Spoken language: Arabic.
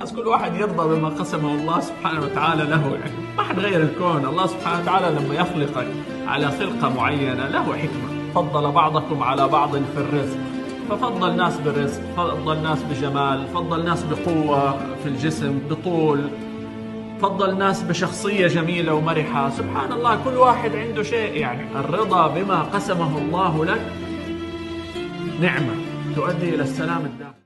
بس كل واحد يرضى بما قسمه الله سبحانه وتعالى له. يعني ما حد غير الكون. الله سبحانه وتعالى لما يخلقك على خلقة معينة له حكمة. فضل بعضكم على بعض في الرزق. ففضل ناس برزق فضل ناس بجمال فضل ناس بقوة في الجسم بطول. فضل ناس بشخصية جميلة ومرحة. سبحان الله كل واحد عنده شيء. يعني الرضا بما قسمه الله لك. نعمة تؤدي إلى السلام الداخلي.